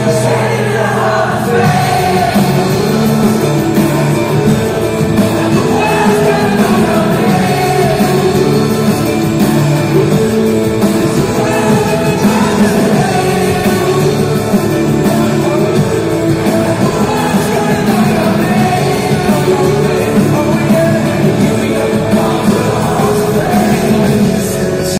Deus.